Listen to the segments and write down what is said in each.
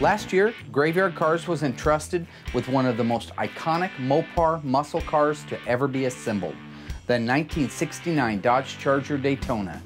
Last year, Graveyard Carz was entrusted with one of the most iconic Mopar muscle cars to ever be assembled, the 1969 Dodge Charger Daytona.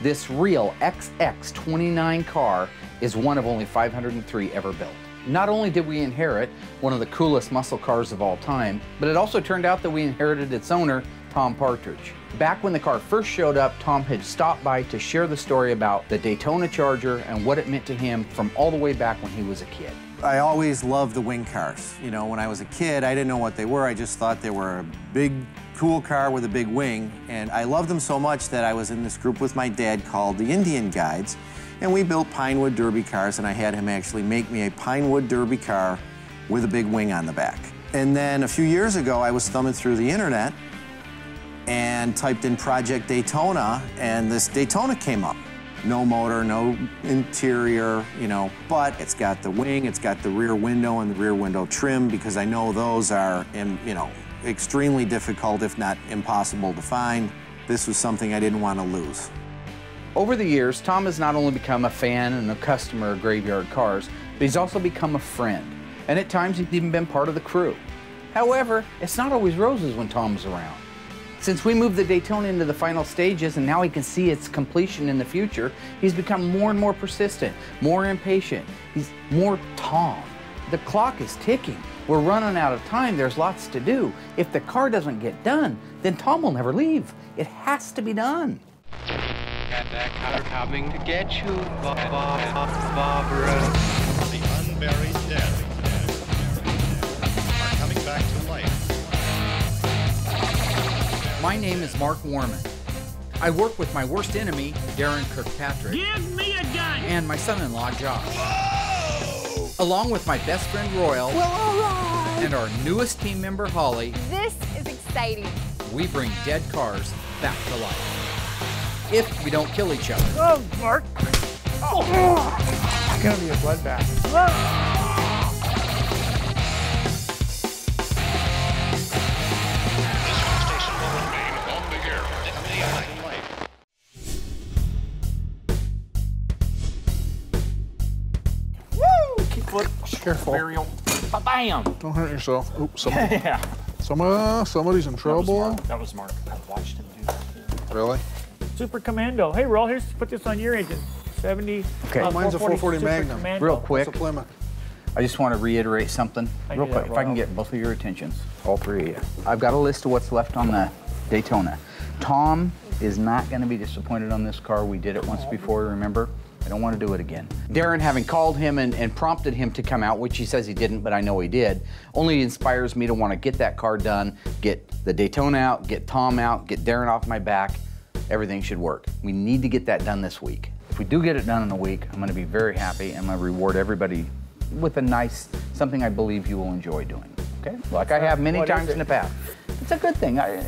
This real XX29 car is one of only 503 ever built. Not only did we inherit one of the coolest muscle cars of all time, but it also turned out that we inherited its owner, Tom Partridge. Back when the car first showed up, Tom had stopped by to share the story about the Daytona Charger and what it meant to him from all the way back when he was a kid. I always loved the wing cars. You know, when I was a kid, I didn't know what they were. I just thought they were a big, cool car with a big wing. And I loved them so much that I was in this group with my dad called the Indian Guides. And we built Pinewood Derby cars, and I had him actually make me a Pinewood Derby car with a big wing on the back. And then a few years ago, I was thumbing through the internet and typed in Project Daytona, and this Daytona came up. No motor, no interior, you know, but it's got the wing, it's got the rear window and the rear window trim because I know those are, you know, extremely difficult, if not impossible to find. This was something I didn't want to lose. Over the years, Tom has not only become a fan and a customer of Graveyard Carz, but he's also become a friend. And at times, he's even been part of the crew. However, it's not always roses when Tom's around. Since we moved the Daytona into the final stages and now he can see its completion in the future, he's become more and more persistent, more impatient. He's more Tom. The clock is ticking. We're running out of time. There's lots to do. If the car doesn't get done, then Tom will never leave. It has to be done. Coming to get you, Barbara. The unburied dead My name is Mark Worman. I work with my worst enemy, Darren Kirkpatrick, Give me a gun! and my son-in-law, Josh. Whoa! Along with my best friend, Royal, Well, all right. and our newest team member, Holly, This is exciting. we bring dead cars back to life. If we don't kill each other. Oh, Mark! Oh. Oh. It's gonna be a bloodbath. Careful. burial. Bam! Don't hurt yourself. Oops, somebody, Yeah. some, uh, somebody's in That was trouble. Mark. That was Mark. I watched him do that. Really? Super Commando. Hey, Roll, here's put this on your engine. 70. Okay. uh, Mine's a 440 Super Magnum. Commando. Real quick, It's a Plymouth. I just want to reiterate something I real quick. that, If I can get both of your attentions, all three of you. I've got a list of what's left on the Daytona. Tom is not going to be disappointed on this car. We did it once before, remember? I don't want to do it again. Darren, having called him and, and prompted him to come out, which he says he didn't, but I know he did, only inspires me to want to get that car done, get the Daytona out, get Tom out, get Darren off my back. Everything should work. We need to get that done this week. If we do get it done in a week, I'm going to be very happy. And I'm going to reward everybody with a nice, something I believe you will enjoy doing. Okay? Like I have many What times in the past. It's a good thing. I,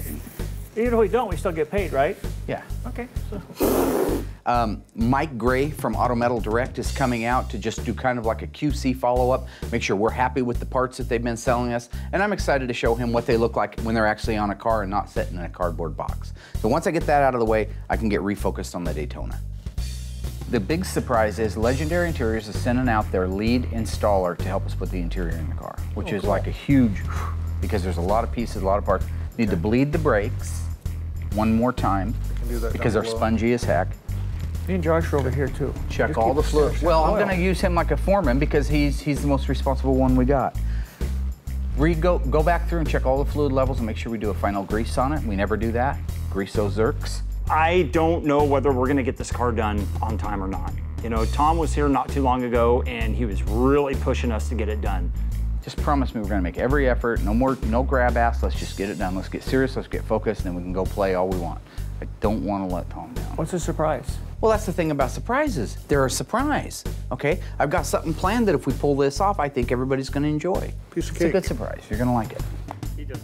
Even if we don't, we still get paid, right? yeah. Okay. So. Um, Mike Gray from Auto Metal Direct is coming out to just do kind of like a QC follow up, make sure we're happy with the parts that they've been selling us. And I'm excited to show him what they look like when they're actually on a car and not sitting in a cardboard box. So once I get that out of the way, I can get refocused on the Daytona. The big surprise is Legendary Interiors is sending out their lead installer to help us put the interior in the car, which is like a huge, because there's a lot of pieces, a lot of parts. Need to bleed the brakes one more time can do that because they're below. spongy as heck. Me and Josh are over here too. Check Just all the fluid. Well, I'm going to use him like a foreman because he's he's the most responsible one we got. Re go go back through and check all the fluid levels and make sure we do a final grease on it. We never do that. Grease those zerks. I don't know whether we're gonna get this car done on time or not. You know, Tom was here not too long ago and he was really pushing us to get it done. Just promise me we're going to make every effort. No more no grab ass. Let's just get it done. Let's get serious. Let's get focused, and then we can go play all we want. I don't want to let Tom down. What's the surprise? Well, that's the thing about surprises. They're a surprise. Okay, I've got something planned that if we pull this off, I think everybody's going to enjoy. Piece of cake. It's a good surprise. You're going to like it.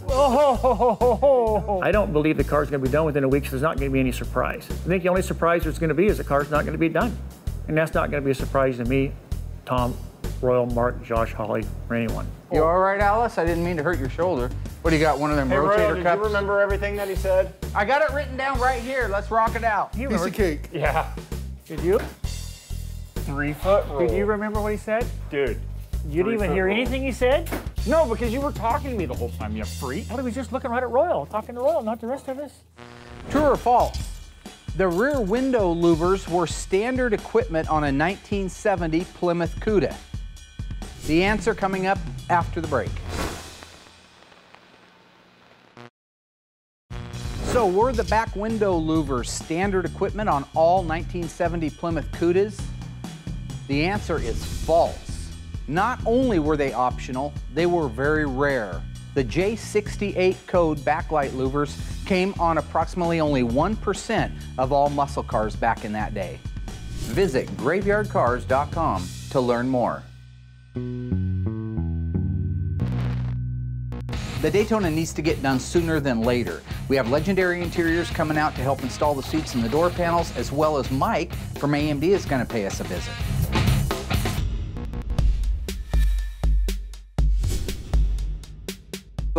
Oh, I don't believe the car's going to be done within a week, so there's not going to be any surprise. I think the only surprise there's going to be is the car's not going to be done. And that's not going to be a surprise to me, Tom, Royal, Mark, Josh, Holly, or anyone. You all right, Alice? I didn't mean to hurt your shoulder. What do you got? One of them Hey, rotator Royal, did cups? you remember everything that he said? I got it written down right here. Let's rock it out. You Piece remember- of cake. Yeah. Did you? Three foot roll. Did you remember what he said? Dude. You didn't even hear roll. anything he said? No, because you were talking to me the whole time, you freak. Well, he was just looking right at Royal, talking to Royal, not the rest of us. True or false? The rear window louvers were standard equipment on a 1970 Plymouth Cuda. The answer coming up after the break. So were the back window louvers standard equipment on all 1970 Plymouth Cudas? The answer is false. Not only were they optional, they were very rare. The J68 code backlight louvers came on approximately only 1% of all muscle cars back in that day. Visit graveyardcarz.com to learn more. The Daytona needs to get done sooner than later. We have Legendary Interiors coming out to help install the seats and the door panels, as well as Mike from AMD is going to pay us a visit.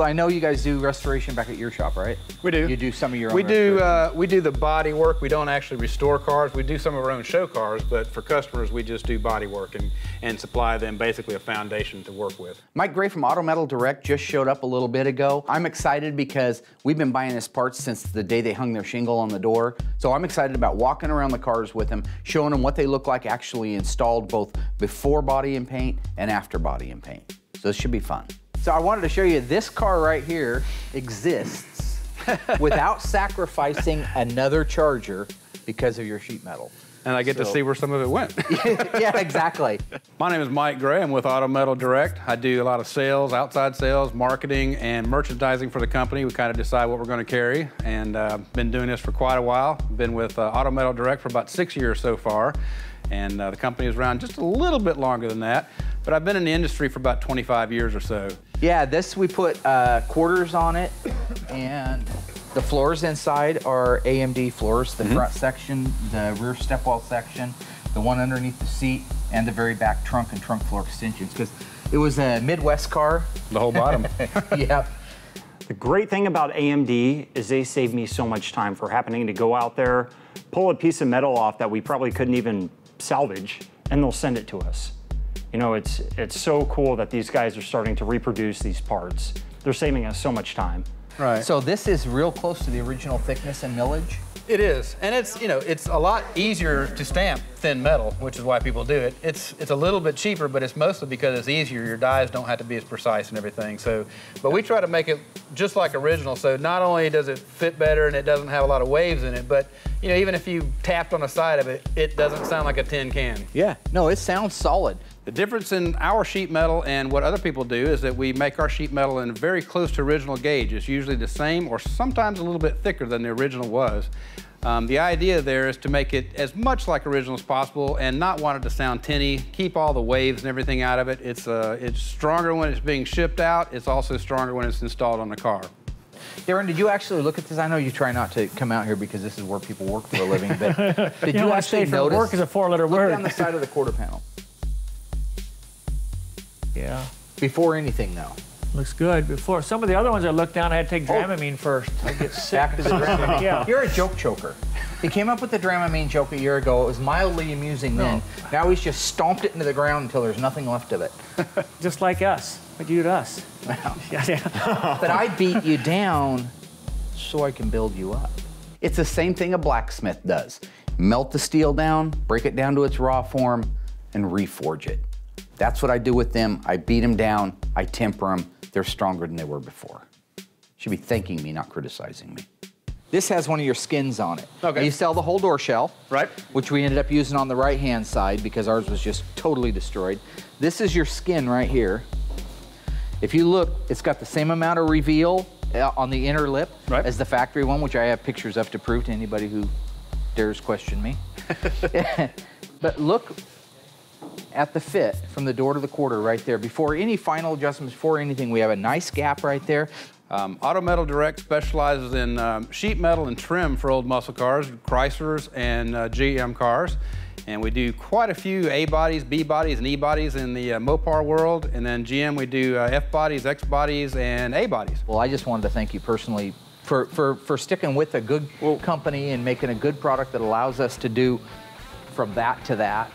Well, I know you guys do restoration back at your shop, right? We do. You do some of your own We do. Uh, we do the body work. We don't actually restore cars. We do some of our own show cars, but for customers, we just do body work and, and supply them basically a foundation to work with. Mike Gray from Auto Metal Direct just showed up a little bit ago. I'm excited because we've been buying his parts since the day they hung their shingle on the door. So I'm excited about walking around the cars with him, showing them what they look like actually installed both before body and paint and after body and paint. So this should be fun. So I wanted to show you this car right here exists without sacrificing another charger because of your sheet metal. And I get to see where some of it went. yeah, exactly. My name is Mike Gray. I'm with Auto Metal Direct. I do a lot of sales, outside sales, marketing, and merchandising for the company. We kind of decide what we're going to carry, and uh, been doing this for quite a while. Been with uh, Auto Metal Direct for about six years so far, and uh, the company is around just a little bit longer than that. But I've been in the industry for about 25 years or so. Yeah, this we put uh, quarters on it, and the floors inside are AMD floors. The front section, the rear step wall section, the one underneath the seat, and the very back trunk and trunk floor extensions. Because it was a Midwest car. The whole bottom. yep. The great thing about AMD is they save me so much time for happening to go out there, pull a piece of metal off that we probably couldn't even salvage, and they'll send it to us. You know, it's it's so cool that these guys are starting to reproduce these parts. They're saving us so much time. Right. So this is real close to the original thickness and millage. It is, and it's you know it's a lot easier to stamp thin metal, which is why people do it. It's it's a little bit cheaper, but it's mostly because it's easier. Your dies don't have to be as precise and everything. So, but we try to make it just like original. So not only does it fit better and it doesn't have a lot of waves in it, but you know even if you tapped on the side of it, it doesn't sound like a tin can. Yeah. No, it sounds solid. The difference in our sheet metal and what other people do is that we make our sheet metal in very close to original gauge. It's usually the same or sometimes a little bit thicker than the original was. Um, the idea there is to make it as much like original as possible and not want it to sound tinny, keep all the waves and everything out of it. It's, uh, it's stronger when it's being shipped out. It's also stronger when it's installed on the car. Darren, did you actually look at this? I know you try not to come out here because this is where people work for a living, but did You you, know, actually say notice? work is a four-letter Look word. down the side of the quarter panel. Yeah. Before anything, though. Looks good. Before some of the other ones I looked down, I had to take oh. Dramamine first. I get sick. Back to the Dramamine. Yeah. You're a joke choker. He came up with the Dramamine joke a year ago. It was mildly amusing then. Now he's just stomped it into the ground until there's nothing left of it. Just like us. What you do to us. Yeah, yeah. But I beat you down so I can build you up. It's the same thing a blacksmith does. Melt the steel down, break it down to its raw form, and reforge it. That's what I do with them. I beat them down, I temper them. They're stronger than they were before. Should be thanking me, not criticizing me. This has one of your skins on it. Okay. You sell the whole door shell. Right. Which we ended up using on the right hand side because ours was just totally destroyed. This is your skin right here. If you look, it's got the same amount of reveal uh, on the inner lip Right. as the factory one, which I have pictures of to prove to anybody who dares question me. but look at the fit from the door to the quarter right there. Before any final adjustments, before anything, we have a nice gap right there. Um, Auto Metal Direct specializes in um, sheet metal and trim for old muscle cars, Chryslers and uh, GM cars. And we do quite a few A bodies, B bodies, and E bodies in the uh, Mopar world. And then GM, we do uh, F bodies, X bodies, and A bodies. Well, I just wanted to thank you personally for, for, for sticking with a good company and making a good product that allows us to do from that to that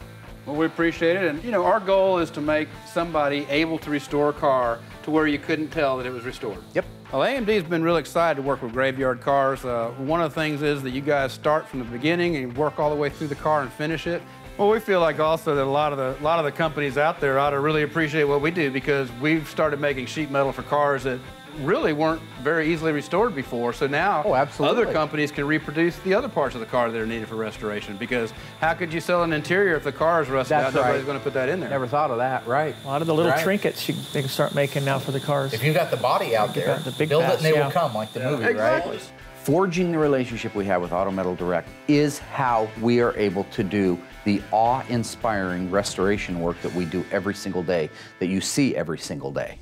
Well, we appreciate it. And, you know, our goal is to make somebody able to restore a car to where you couldn't tell that it was restored. Yep. Well, AMD's been really excited to work with Graveyard Carz. Uh, one of the things is that you guys start from the beginning and work all the way through the car and finish it. Well, we feel like also that a lot of the a lot of the companies out there ought to really appreciate what we do because we've started making sheet metal for cars that really weren't very easily restored before. So now Oh, absolutely. other companies can reproduce the other parts of the car that are needed for restoration because how could you sell an interior if the car is rusted That's out? Nobody's right. going to put that in there. Never thought of that, right. A lot of the little Right. trinkets you, they can start making now for the cars. If you got the body out there, the big build it and they yeah. will come, like the movie, Exactly. right? Forging the relationship we have with Auto Metal Direct is how we are able to do the awe-inspiring restoration work that we do every single day, that you see every single day.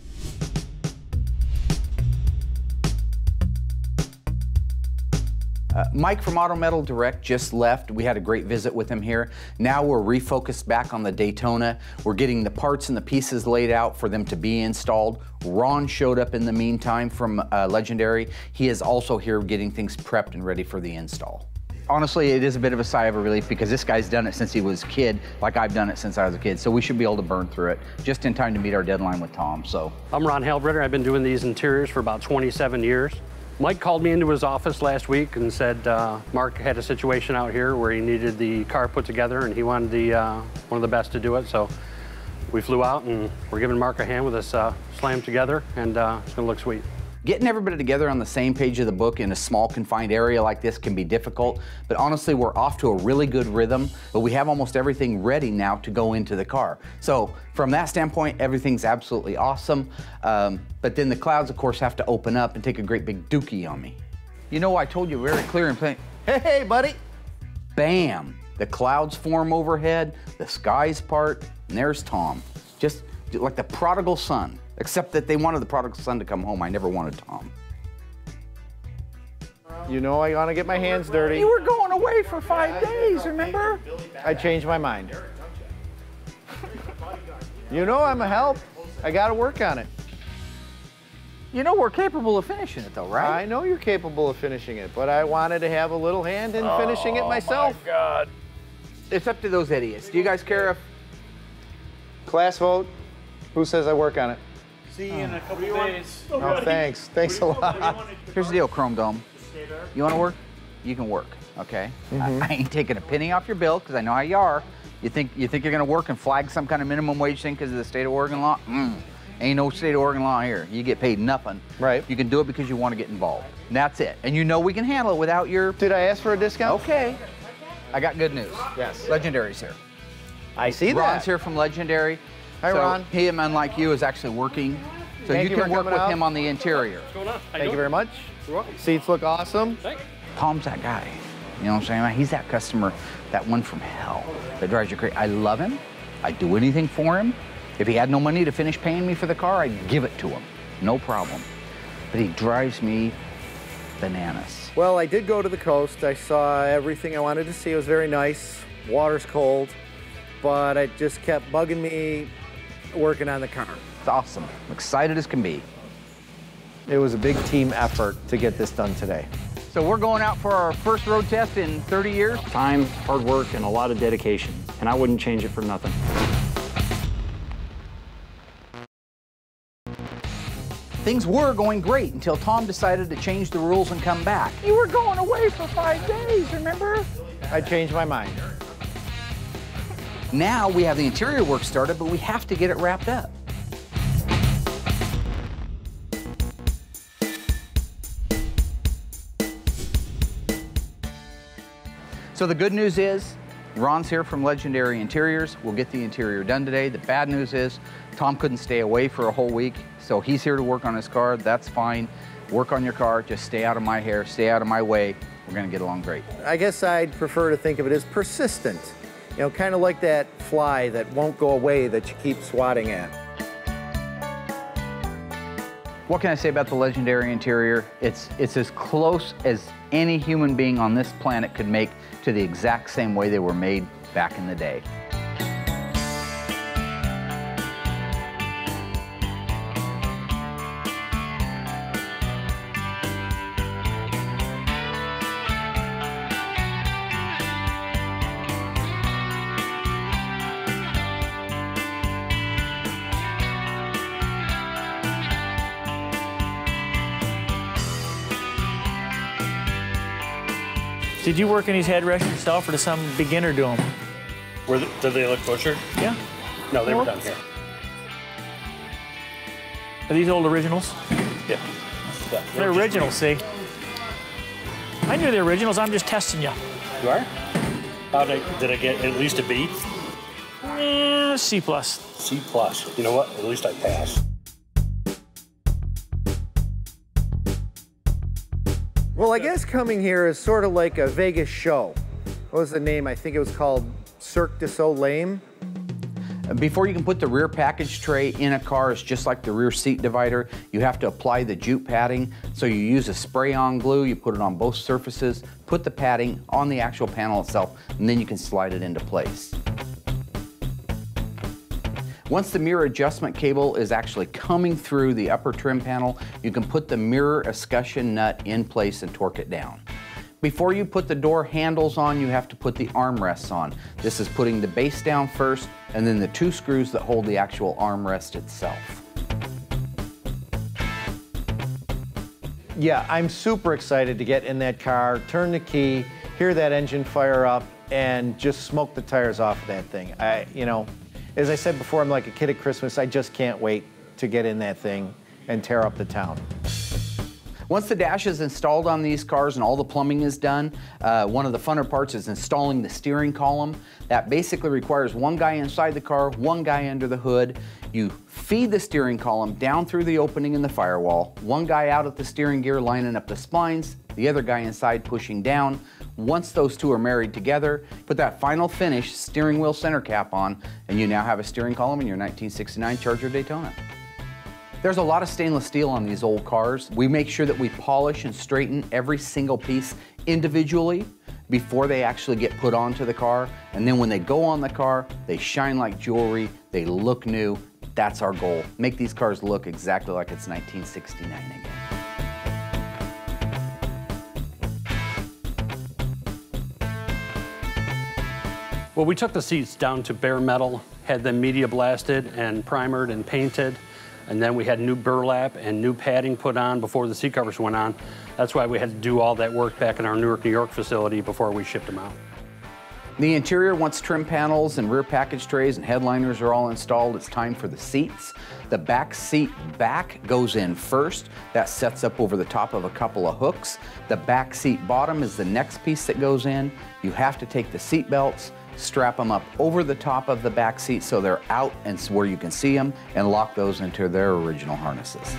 Uh, Mike from Auto Metal Direct just left. We had a great visit with him here. Now we're refocused back on the Daytona. We're getting the parts and the pieces laid out for them to be installed. Ron showed up in the meantime from uh, Legendary. He is also here getting things prepped and ready for the install. Honestly, it is a bit of a sigh of relief because this guy's done it since he was a kid, like I've done it since I was a kid. So we should be able to burn through it just in time to meet our deadline with Tom. So I'm Ron Halbritter. I've been doing these interiors for about 27 years. Mike called me into his office last week and said uh, Mark had a situation out here where he needed the car put together and he wanted the uh, one of the best to do it. So we flew out and we're giving Mark a hand with this uh, slam together and uh, it's gonna look sweet. Getting everybody together on the same page of the book in a small confined area like this can be difficult, but honestly, we're off to a really good rhythm, but we have almost everything ready now to go into the car. So from that standpoint, everything's absolutely awesome. Um, but then the clouds, of course, have to open up and take a great big dookie on me. You know, I told you very clear and plain, Hey, hey, buddy. bam, the clouds form overhead, the skies part, and there's Tom. Just like the prodigal son, except that they wanted the prodigal son to come home. I never wanted Tom. You know I want to get my hands dirty. You were going away for five days, remember? I changed my mind. you know I'm a help. I got to work on it. You know we're capable of finishing it though, right? I know you're capable of finishing it, but I wanted to have a little hand in finishing it oh, myself. Oh, my God. It's up to those idiots. Do you guys care if Class vote. Who says I work on it? See you in a couple days. Oh, thanks. Thanks a lot. Here's the deal, Chrome Dome. You want to work? You can work, okay? I, I ain't taking a penny off your bill because I know how you are. You think you think you're going to work and flag some kind of minimum wage thing because of the state of Oregon law? Mm. Ain't no state of Oregon law here. You get paid nothing. Right. You can do it because you want to get involved. And that's it. And you know we can handle it without your. Did I ask for a discount? Okay. I got good news. Yes. Legendary's here. I see Ron's that. here from Legendary. Hi, so Ron. Him, unlike you, is actually working. So Thank you you can work with out. him on the interior. Thank you very much. Seats look awesome. Thanks. Tom's that guy. You know what I'm saying? He's that customer, that one from hell that drives you crazy. I love him. I'd do anything for him. If he had no money to finish paying me for the car, I'd give it to him. No problem. But he drives me bananas. Well, I did go to the coast. I saw everything I wanted to see. It was very nice. Water's cold, but it just kept bugging me working on the car. It's awesome. I'm excited as can be. It was a big team effort to get this done today. So we're going out for our first road test in 30 years. Time, hard work, and a lot of dedication. And I wouldn't change it for nothing. Things were going great until Tom decided to change the rules and come back. You were going away for five days, remember? I changed my mind. Now we have the interior work started, but we have to get it wrapped up. So the good news is, Ron's here from Legendary Interiors. We'll get the interior done today. The bad news is, Tom couldn't stay away for a whole week, so he's here to work on his car. That's fine. Work on your car. Just stay out of my hair. Stay out of my way. We're gonna get along great. I guess I'd prefer to think of it as persistent. You know, kind of like that fly that won't go away that you keep swatting at. What can I say about the legendary interior? It's, it's as close as any human being on this planet could make to the exact same way they were made back in the day. Did you work in these headrests yourself, or did some beginner do them? Were they, did they look butchered? Yeah. No, they were done here. Are these old originals? Yeah. yeah They're originals, see. I knew they're originals. I'm just testing you. You are? How did I, did I get at least a B? Eh, C plus. C plus. You know what? At least I passed. Well, I guess coming here is sort of like a Vegas show. What was the name? I think it was called Cirque du Soleil. Before you can put the rear package tray in a car, it's just like the rear seat divider. You have to apply the jute padding. So you use a spray-on glue, you put it on both surfaces, put the padding on the actual panel itself, and then you can slide it into place. Once the mirror adjustment cable is actually coming through the upper trim panel, you can put the mirror escutcheon nut in place and torque it down. Before you put the door handles on, you have to put the armrests on. This is putting the base down first, and then the two screws that hold the actual armrest itself. Yeah, I'm super excited to get in that car, turn the key, hear that engine fire up, and just smoke the tires off of that thing. I, you know, as I said before, I'm like a kid at Christmas. I just can't wait to get in that thing and tear up the town. Once the dash is installed on these cars and all the plumbing is done, uh, one of the funner parts is installing the steering column. That basically requires one guy inside the car, one guy under the hood. You feed the steering column down through the opening in the firewall, one guy out at the steering gear lining up the splines, the other guy inside pushing down. Once those two are married together, put that final finish steering wheel center cap on, and you now have a steering column in your 1969 Charger Daytona. There's a lot of stainless steel on these old cars. We make sure that we polish and straighten every single piece individually before they actually get put onto the car. And then when they go on the car, they shine like jewelry, they look new. That's our goal. Make these cars look exactly like it's 1969 again. Well, we took the seats down to bare metal, had them media blasted and primered and painted, and then we had new burlap and new padding put on before the seat covers went on. That's why we had to do all that work back in our Newark, New York facility before we shipped them out. The interior, once trim panels and rear package trays and headliners are all installed, it's time for the seats. The back seat back goes in first. That sets up over the top of a couple of hooks. The back seat bottom is the next piece that goes in. You have to take the seat belts, strap them up over the top of the back seat so they're out and where you can see them, and lock those into their original harnesses.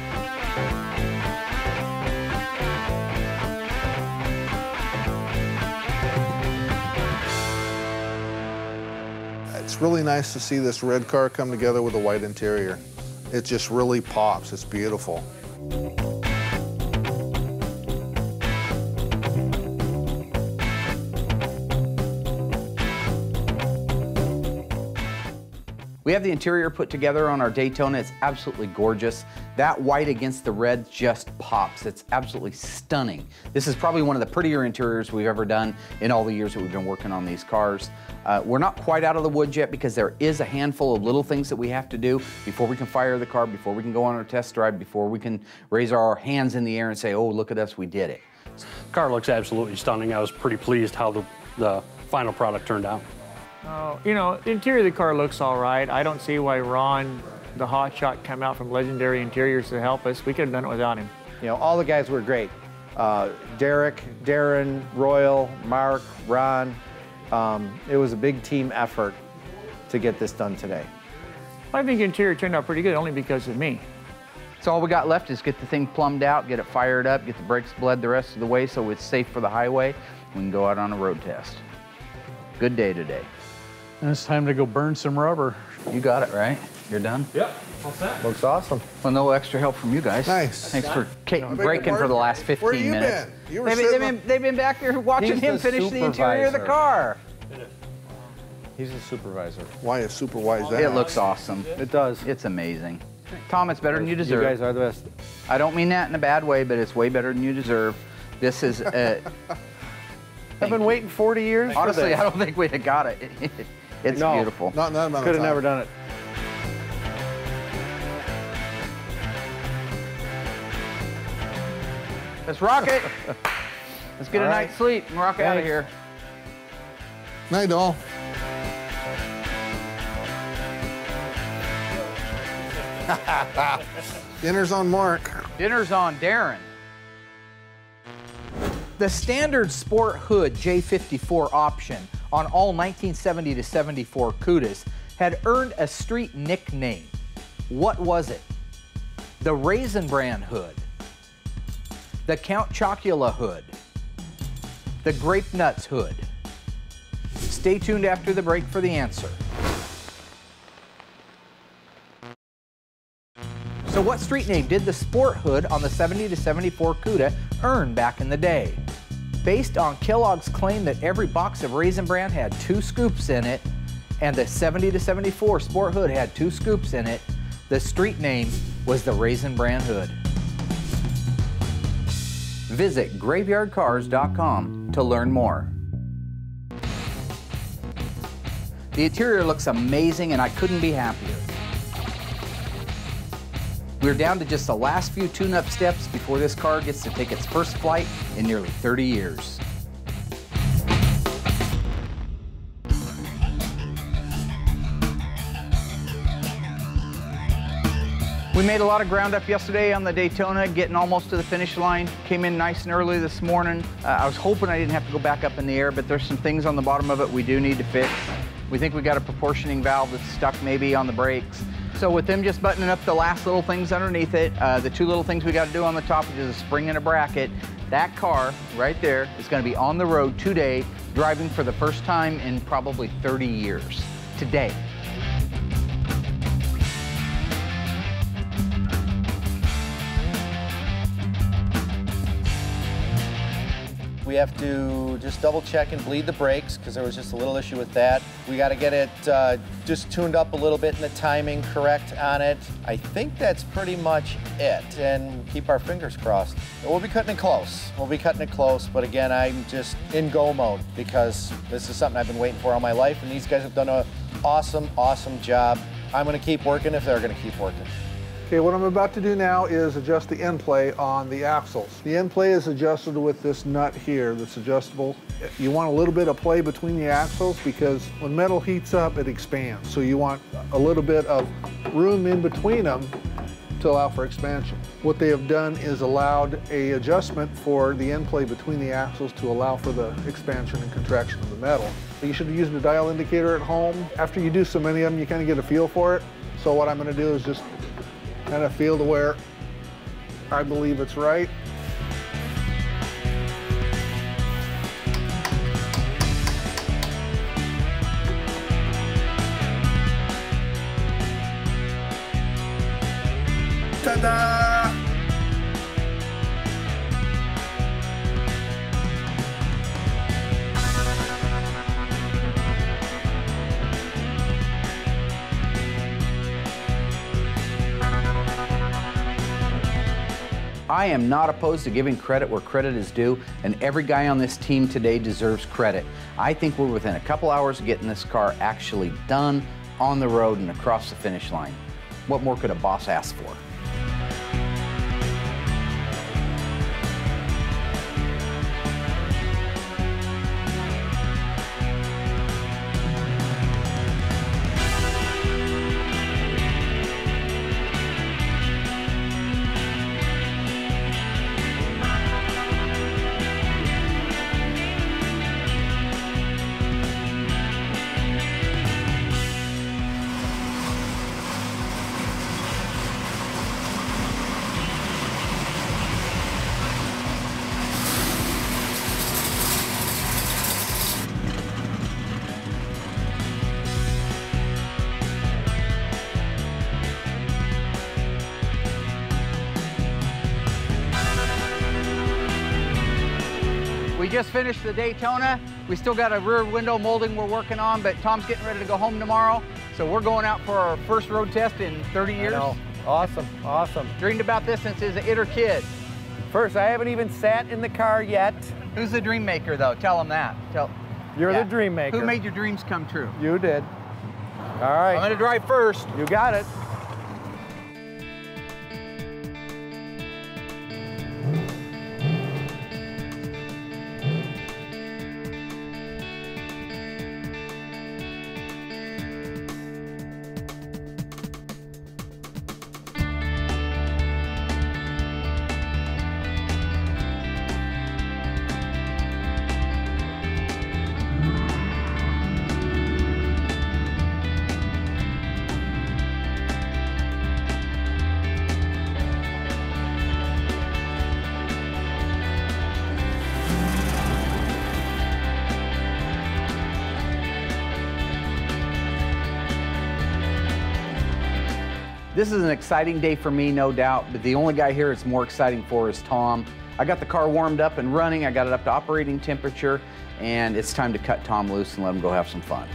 It's really nice to see this red car come together with a white interior. It just really pops. It's beautiful. We have the interior put together on our Daytona. It's absolutely gorgeous. That white against the red just pops. It's absolutely stunning. This is probably one of the prettier interiors we've ever done in all the years that we've been working on these cars. Uh, we're not quite out of the woods yet because there is a handful of little things that we have to do before we can fire the car, before we can go on our test drive, before we can raise our hands in the air and say, oh, look at us, we did it. Car looks absolutely stunning. I was pretty pleased how the, the final product turned out. Oh, you know, the interior of the car looks all right. I don't see why Ron, the hotshot, come out from Legendary Interiors to help us. We could have done it without him. You know, all the guys were great. Uh, Derek, Darren, Royal, Mark, Ron. Um, it was a big team effort to get this done today. I think the interior turned out pretty good only because of me. So all we got left is get the thing plumbed out, get it fired up, get the brakes bled the rest of the way so it's safe for the highway. We can go out on a road test. Good day today. And it's time to go burn some rubber. You got it, right? You're done? Yep, all set. Looks awesome. Well, no extra help from you guys. Nice. Thanks for ca- breaking for the last 15 Where you minutes. been? You were they've, been, sitting they've, been, they've been back there watching He's him the finish the interior of the car. He's the supervisor. Why is super wise that? It looks awesome. It does. It's amazing. Tom, it's better than you deserve. You guys are the best. I don't mean that in a bad way, but it's way better than you deserve. This is, uh, I've been waiting 40 years for honestly. I don't think we'd have got it. it's No. beautiful. Not in that amount Could have never done it. Let's rock it. Let's get All a right. night's sleep and rock out of here. Night all. Dinner's on Mark. Dinner's on Darren. The standard sport hood J54 option on all 1970 to 74 Cudas had earned a street nickname. What was it? The Raisin Bran hood, the Count Chocula hood, the Grape Nuts hood. Stay tuned after the break for the answer. So what street name did the sport hood on the 70 to 74 CUDA earn back in the day? Based on Kellogg's claim that every box of Raisin Bran had two scoops in it, and the 70 to 74 sport hood had two scoops in it, the street name was the Raisin Bran hood. Visit graveyardcarz.com to learn more. The interior looks amazing and I couldn't be happier. We're down to just the last few tune-up steps before this car gets to take its first flight in nearly 30 years. We made a lot of ground up yesterday on the Daytona, getting almost to the finish line. Came in nice and early this morning. Uh, I was hoping I didn't have to go back up in the air, but there's some things on the bottom of it we do need to fix. We think we got a proportioning valve that's stuck maybe on the brakes. So with them just buttoning up the last little things underneath it, uh, the two little things we got to do on the top, which is a spring and a bracket, that car right there is going to be on the road today, driving for the first time in probably 30 years. Today. We have to just double check and bleed the brakes because there was just a little issue with that. We got to get it uh, just tuned up a little bit and the timing correct on it. I think that's pretty much it and keep our fingers crossed. We'll be cutting it close. We'll be cutting it close, but again, I'm just in go mode because this is something I've been waiting for all my life and these guys have done an awesome, awesome job. I'm going to keep working if they're going to keep working. Okay, what I'm about to do now is adjust the end play on the axles. The end play is adjusted with this nut here that's adjustable. You want a little bit of play between the axles because when metal heats up, it expands. So you want a little bit of room in between them to allow for expansion. What they have done is allowed a adjustment for the end play between the axles to allow for the expansion and contraction of the metal. You should be using a dial indicator at home. After you do so many of them, you kind of get a feel for it. So what I'm going to do is just kind of feel to where I believe it's right. Ta-da! I am not opposed to giving credit where credit is due, and every guy on this team today deserves credit. I think we're within a couple hours of getting this car actually done, on the road, and across the finish line. What more could a boss ask for? We just finished the Daytona. We still got a rear window molding we're working on, but Tom's getting ready to go home tomorrow. So we're going out for our first road test in 30 years. Awesome, awesome. Dreamed about this since was an itter kid. First, I haven't even sat in the car yet. Who's the dream maker, though? Tell him that. Tell. You're Yeah. the dream maker. Who made your dreams come true? You did. All right. I'm gonna drive first. You got it. This is an exciting day for me, no doubt, but the only guy here it's more exciting for is Tom. I got the car warmed up and running, I got it up to operating temperature, and it's time to cut Tom loose and let him go have some fun.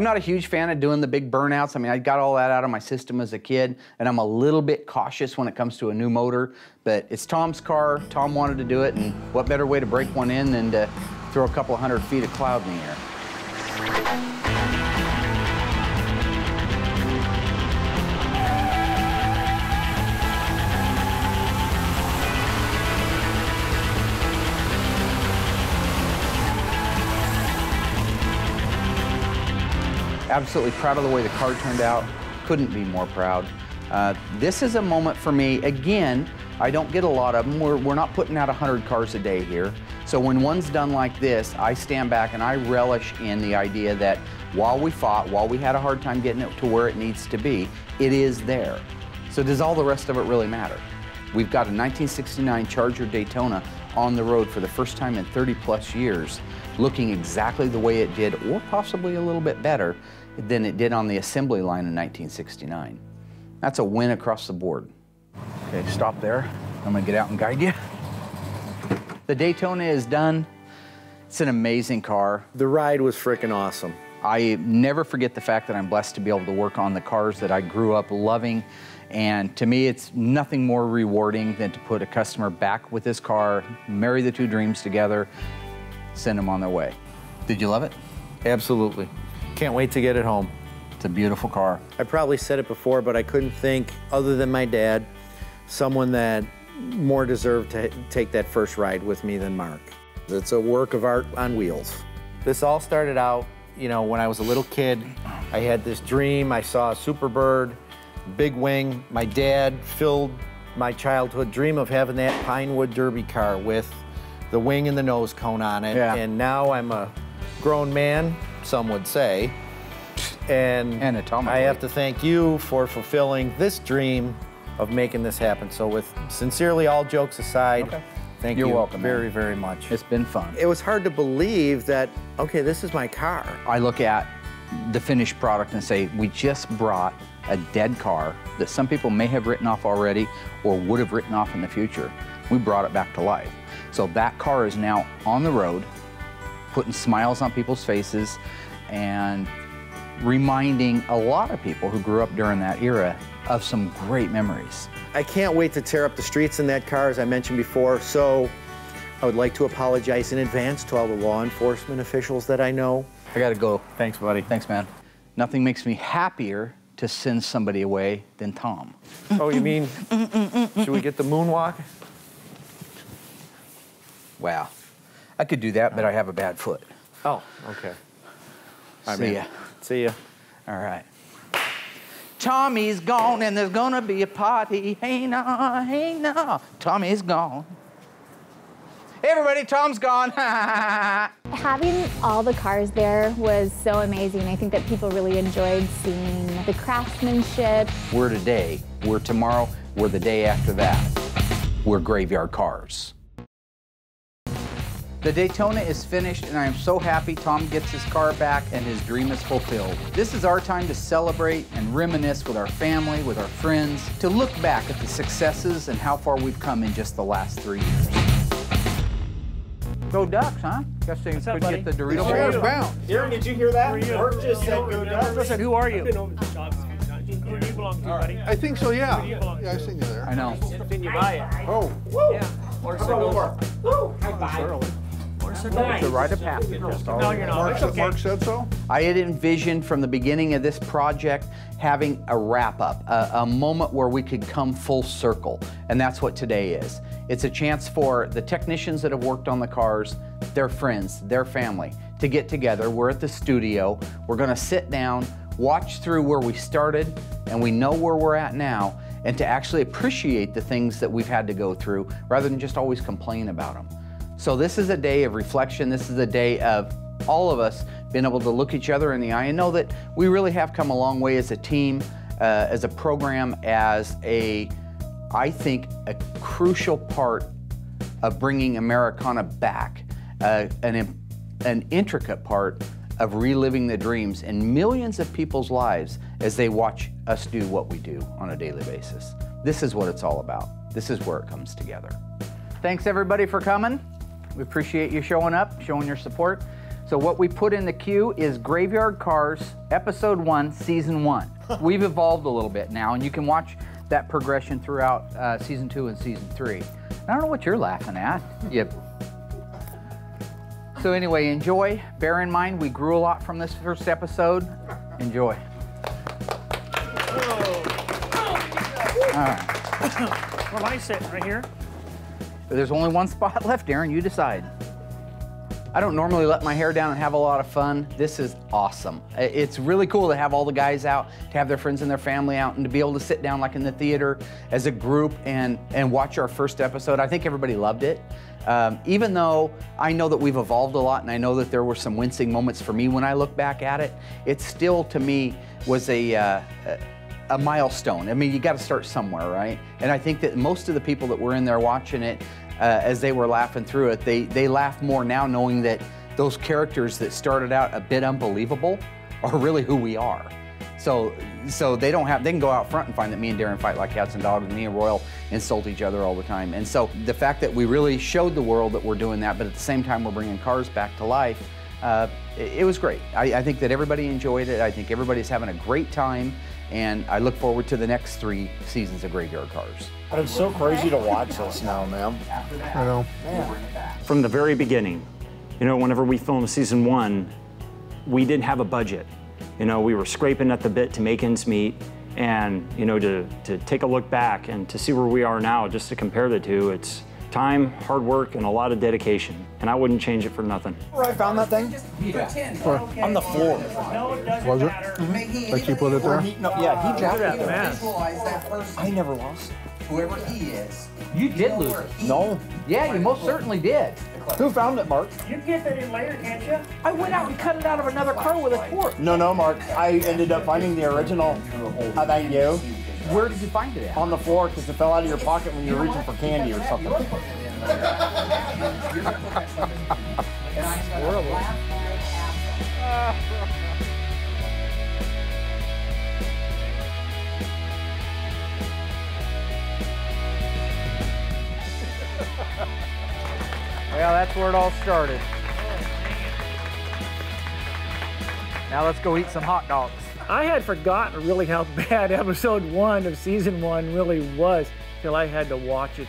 I'm not a huge fan of doing the big burnouts. I mean, I got all that out of my system as a kid, and I'm a little bit cautious when it comes to a new motor. But it's Tom's car. Tom wanted to do it, and what better way to break one in than to throw a couple hundred feet of cloud in the air? Absolutely proud of the way the car turned out. Couldn't be more proud. Uh, this is a moment for me, again, I don't get a lot of them. We're, we're not putting out 100 cars a day here. So when one's done like this, I stand back and I relish in the idea that while we fought, while we had a hard time getting it to where it needs to be, it is there. So does all the rest of it really matter? We've got a 1969 Charger Daytona on the road for the first time in 30 plus years, looking exactly the way it did, or possibly a little bit better than it did on the assembly line in 1969. That's a win across the board. Okay, stop there. I'm gonna get out and guide you. The Daytona is done. It's an amazing car. The ride was freaking awesome. I never forget the fact that I'm blessed to be able to work on the cars that I grew up loving. And to me, it's nothing more rewarding than to put a customer back with this car, marry the two dreams together, send them on their way. Did you love it? Absolutely. Can't wait to get it home. It's a beautiful car. I probably said it before, but I couldn't think, other than my dad, someone that more deserved to take that first ride with me than Mark. It's a work of art on wheels. This all started out, you know, when I was a little kid. I had this dream. I saw a Superbird, big wing. My dad filled my childhood dream of having that Pinewood Derby car with the wing and the nose cone on it. Yeah. And now I'm a grown man, some would say. And Anatomically. I have to thank you for fulfilling this dream of making this happen. So with sincerely all jokes aside, thank You're you welcome, man. very, very much. It's been fun. It was hard to believe that, okay, this is my car. I look at the finished product and say, we just brought a dead car that some people may have written off already or would have written off in the future. We brought it back to life. So that car is now on the road, putting smiles on people's faces and reminding a lot of people who grew up during that era of some great memories. I can't wait to tear up the streets in that car, as I mentioned before. So I would like to apologize in advance to all the law enforcement officials that I know. I gotta go. Thanks, buddy. Thanks, man. Nothing makes me happier to send somebody away than Tom. Oh, you mean, should we get the moonwalk? Wow. I could do that, but I have a bad foot. Oh, okay. All right, See man. ya. See ya. All right. Tommy's gone and there's gonna be a party. Hey no, hey no. Tommy's gone. Hey everybody, Tom's gone. Having all the cars there was so amazing. I think that people really enjoyed seeing the craftsmanship. we're today, we're tomorrow, we're the day after that. We're Graveyard Carz. The Daytona is finished, and I am so happy Tom gets his car back and his dream is fulfilled. This is our time to celebrate and reminisce with our family, with our friends, to look back at the successes and how far we've come in just the last three years. Go Ducks, huh? Guess they What's up, could buddy? get the Dorito Where are Bowl. you? bound. Aaron, did you hear that? Who you? Mark just said go down. Listen, who are you? I've been over to the shops a few times. Who do you belong to, buddy? I think so, yeah. Who do you belong Yeah, to? I've seen you there. I know. Didn't you buy it? Oh, Woo! Yeah. Motorcycles. Woo! High five. Motorcycles. The rite of passage. just all No, you're not. Mark, It's said- okay. Mark said so? I had envisioned from the beginning of this project having a wrap up, a, a moment where we could come full circle. And that's what today is. It's a chance for the technicians that have worked on the cars, their friends, their family to get together. We're at the studio. We're going to sit down, watch through where we started, and we know where we're at now, and to actually appreciate the things that we've had to go through rather than just always complain about them. So this is a day of reflection. This is a day of all of us being able to look each other in the eye and know that we really have come a long way as a team, uh, as a program, as a, I think, a crucial part of bringing Americana back, uh, an, an intricate part of reliving the dreams in millions of people's lives as they watch us do what we do on a daily basis. This is what it's all about. This is where it comes together. Thanks everybody for coming. We appreciate you showing up, showing your support. So what we put in the queue is Graveyard Carz, Episode 1, Season 1. We've evolved a little bit now, and you can watch that progression throughout uh, Season 2 and Season 3. I don't know what you're laughing at. Yep. So anyway, enjoy. Bear in mind, we grew a lot from this first episode. Enjoy. All right. Where am I sitting? Right here? There's only one spot left, Aaron. You decide. I don't normally let my hair down and have a lot of fun. This is awesome. It's really cool to have all the guys out, to have their friends and their family out, and to be able to sit down like in the theater as a group and, and watch our first episode. I think everybody loved it. Um, even though I know that we've evolved a lot and I know that there were some wincing moments for me when I look back at it, it still to me was a, uh, a milestone. I mean, you got to start somewhere, right? And I think that most of the people that were in there watching it, as they were laughing through it, they they laugh more now knowing that those characters that started out a bit unbelievable are really who we are. So so they don't have they can go out front and find that me and Darren fight like cats and dogs, and me and Royal insult each other all the time. And so the fact that we really showed the world that we're doing that, but at the same time we're bringing cars back to life. Uh, it, it was great. I, I think that everybody enjoyed it. I think everybody's having a great time and I look forward to the next three seasons of Graveyard Carz. But It's so crazy to watch this now, man. I know. From the very beginning, you know, whenever we filmed season one, we didn't have a budget. You know, we were scraping at the bit to make ends meet. And, you know, to, to take a look back and to see where we are now, just to compare the two, it's time, hard work, and a lot of dedication. And I wouldn't change it for nothing. Where I found that thing? Yeah. On the floor. Was it? Mm-hmm. Like you put it there? He, no, yeah, he uh, dropped that it. I never lost. Whoever he is. You did lose it. No. Yeah, you most certainly did. Who found it, Mark? You get that in later, can't you? I went out and cut it out of another car with a torch. No, no, Mark. I ended up finding the original. How about you? Where did you find it at? On the floor because it fell out of your pocket when you were reaching for candy or something. Well, that's where it all started. Now let's go eat some hot dogs. I had forgotten really how bad episode one of season one really was till I had to watch it.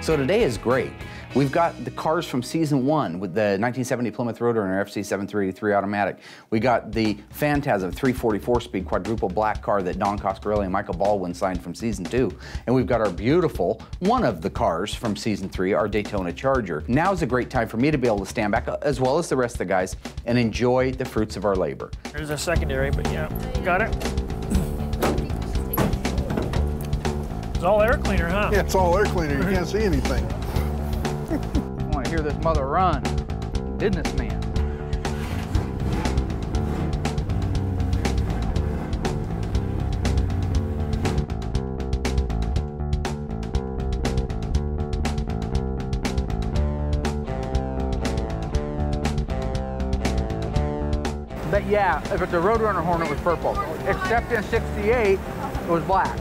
So today is great. We've got the cars from season one with the 1970 Plymouth Roadrunner FC 733 automatic. We got the Phantasm 344 speed quadruple black car that Don Coscarelli and Michael Baldwin signed from season two. And we've got our beautiful, one of the cars from season three, our Daytona Charger. Now is a great time for me to be able to stand back, uh, as well as the rest of the guys, and enjoy the fruits of our labor. There's a secondary, but yeah, got it. It's all air cleaner, huh? Yeah, it's all air cleaner. You can't see anything. Hear this mother run. Businessman. But yeah, if it's a Roadrunner Hornet, it was purple. Except in 68, it was black.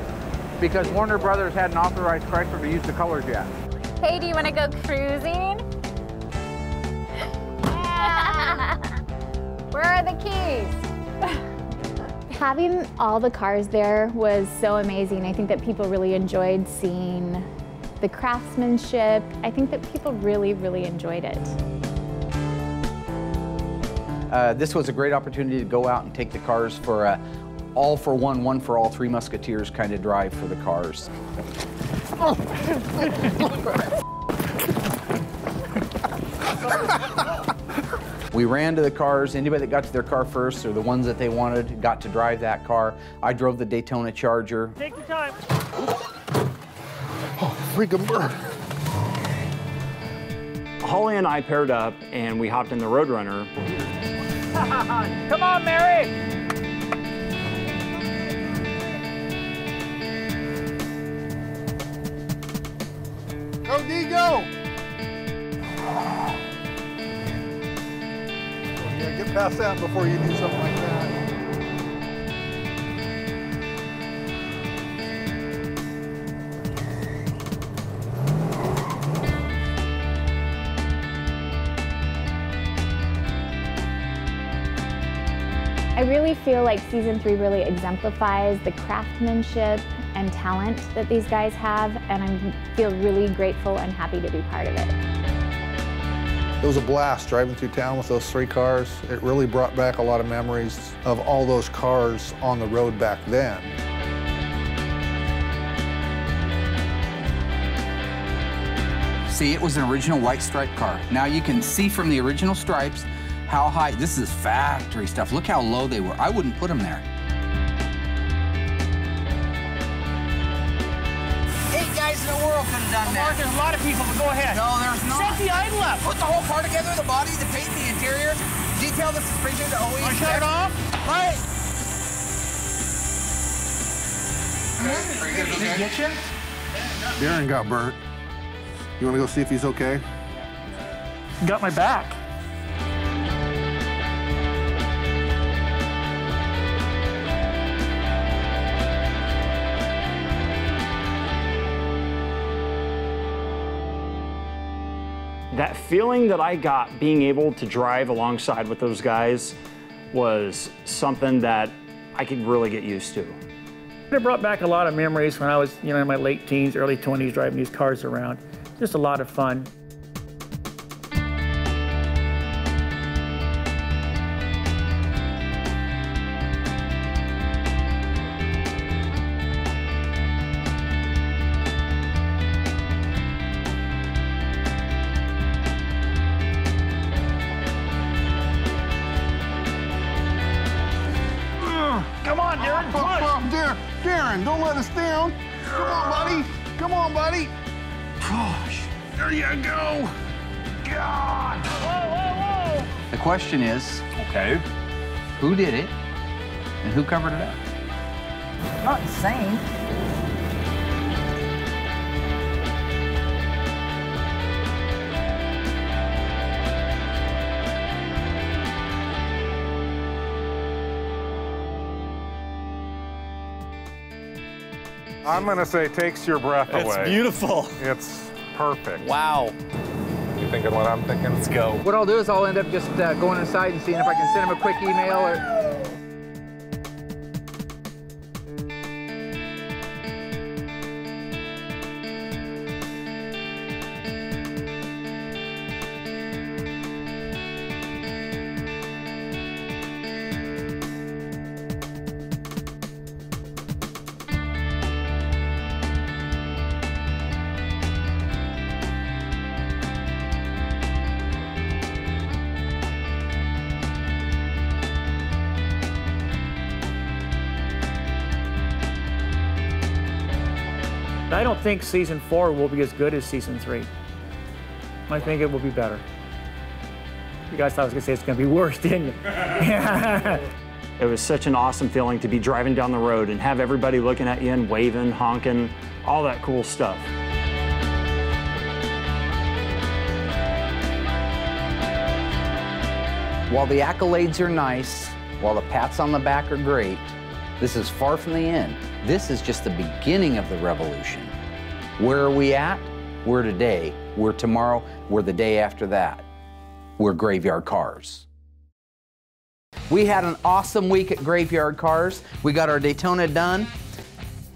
Because Warner Brothers hadn't authorized Chrysler to use the colors yet. Hey, do you want to go cruising? Where are the keys? Having all the cars there was so amazing. I think that people really enjoyed seeing the craftsmanship. I think that people really, really enjoyed it. Uh, this was a great opportunity to go out and take the cars for a all for one, one for all, three musketeers kind of drive for the cars. We ran to the cars. Anybody that got to their car first or the ones that they wanted got to drive that car. I drove the Daytona Charger. Take your time. Oh, Freaking bird. Holly and I paired up and we hopped in the Roadrunner. Come on, Mary. Go, D, go! Get past that before you do something like that. I really feel like season three really exemplifies the craftsmanship and talent that these guys have, and I feel really grateful and happy to be part of it. It was a blast driving through town with those three cars. It really brought back a lot of memories of all those cars on the road back then. See, it was an original white stripe car. Now you can see from the original stripes how high, this is factory stuff. Look how low they were. I wouldn't put them there. The world could have done that. Mark, there's a lot of people, but go ahead. No, there's not. Set the idle up. Put the whole car together, the body, the paint, the interior, detail the suspension, the OE. Wanna shut it off? Right. Did he get you? Darren got burnt. You want to go see if he's okay? Got my back. That feeling that I got being able to drive alongside with those guys was something that I could really get used to. It brought back a lot of memories when I was, you know, in my late teens, early 20s, driving these cars around. Just a lot of fun. Don't let us down. Come on, buddy. Come on, buddy. Push. There you go. God. The question is, Okay. who did it and who covered it up? Not insane. I'm gonna say takes your breath It's away. It's beautiful. It's perfect. Wow. You thinking what I'm thinking? Let's go. What I'll do is I'll end up just uh, going inside and seeing if I can send him a quick email or. I don't think season four will be as good as season three. I think it will be better. You guys thought I was gonna say it's gonna be worse, didn't you? It was such an awesome feeling to be driving down the road and have everybody looking at you and waving, honking, all that cool stuff. While the accolades are nice, while the pats on the back are great, this is far from the end. This is just the beginning of the revolution. Where are we at? We're today. We're tomorrow. We're the day after that. We're Graveyard Carz. We had an awesome week at Graveyard Carz. We got our Daytona done.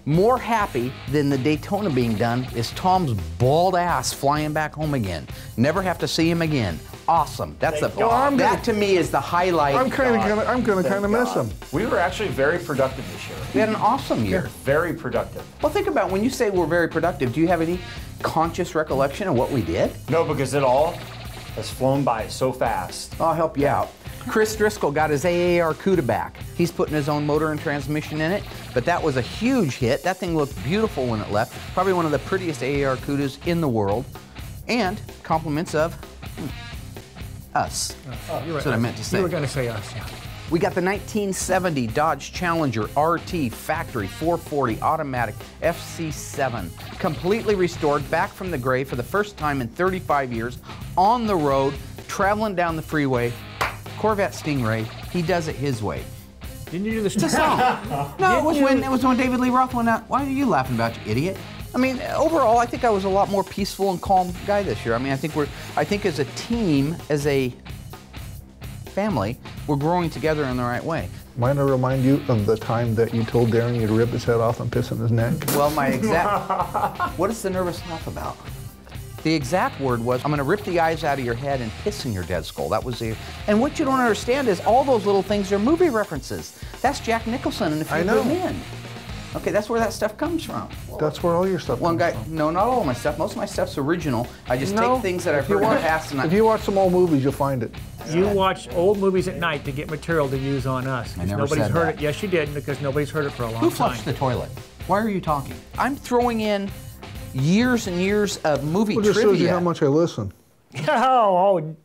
More happy than the Daytona being done is Tom's bald ass flying back home again. Never have to see him again. Awesome. That's Thank the God. Well, I'm that gonna- to me is the highlight. I'm kind of gonna, I'm gonna kind of miss God. him. We were actually very productive this year. We had an awesome year. Very productive. Well, think about when you say we're very productive. Do you have any conscious recollection of what we did? No, because it all has flown by so fast. I'll help you out. Chris Driscoll got his AAR CUDA back. He's putting his own motor and transmission in it, but that was a huge hit. That thing looked beautiful when it left. Probably one of the prettiest AAR CUDAs in the world. And compliments of hmm, us. Oh, That's what I meant to say. You were going to say us, yeah. We got the 1970 Dodge Challenger RT factory 440 automatic FC7, completely restored, back from the grave for the first time in 35 years, on the road, traveling down the freeway. Corvette Stingray, he does it his way. Didn't you do this? It's a song. No, it was when it was when David Lee Roth went out. Why are you laughing about, you idiot? I mean, overall, I think I was a lot more peaceful and calm guy this year. I mean, I think we're, I think as a team, as a family, we're growing together in the right way. Might I remind you of the time that you told Darren you'd rip his head off and piss in his neck? Well, my exact. what is the nervous laugh about? The exact word was, I'm going to rip the eyes out of your head and piss in your dead skull. That was the. And what you don't understand is all those little things are movie references. That's Jack Nicholson and a few I know. Okay, that's where that stuff comes from. That's where all your stuff One comes guy, no, not all my stuff. Most of my stuff's original. I just No. take things that I've If you heard in the watch- past and I. If you watch some old movies, you'll find it. You watch old movies at night to get material to use on us. 'cause I never nobody's said heard that. it. Yes, you did, because nobody's heard it for a long Who time. Who flushed the toilet? Why are you talking? I'm throwing in years and years of movie Well, just shows you trivia. how much I listen. Oh, oh,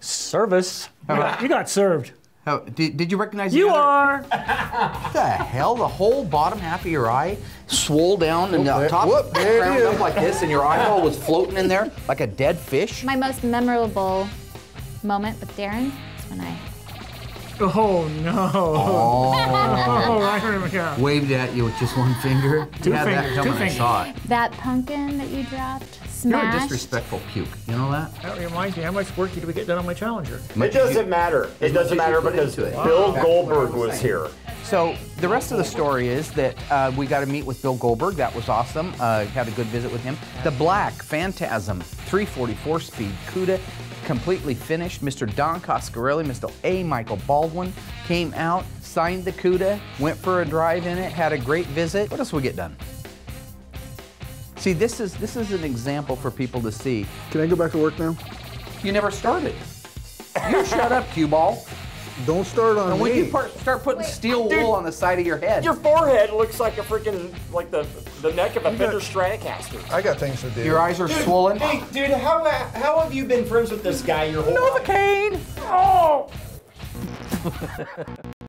service. You got, you got served. How, did, did you recognize the You other- are. What the hell? The whole bottom half of your eye swole down and the top whoop, there it round up like this, and your eyeball was floating in there like a dead fish. My most memorable moment with Darren is when I Oh, no. Oh. Oh, right, right, yeah. Waved at you with just one finger. Two yeah, fingers, coming, two I fingers. saw it. that pumpkin that you dropped Smashed. You're a disrespectful puke. You know that? That reminds me, how much work did we get done on my Challenger? It doesn't matter. It doesn't matter put because it. Bill That's Goldberg was was here. So the rest of the story is that uh, we got to meet with Bill Goldberg. That was awesome. Uh, had a good visit with him. The Black Phantasm 344 speed CUDA, completely finished. Mr. Don Coscarelli, Mr. A. Michael Baldwin came out, signed the CUDA, went for a drive in it, had a great visit. What else we get done? See, this is this is an example for people to see. Can I go back to work now? You never started. You shut up, cue ball. Don't start on And when me. you part, start putting steel Dude, wool on the side of your head. Your forehead looks like a freaking like the the neck of a got- Fender Stratocaster. I got things to do. Your eyes are Dude, swollen. Hey, dude, how how have you been friends with this guy your whole life? Novocaine. Oh.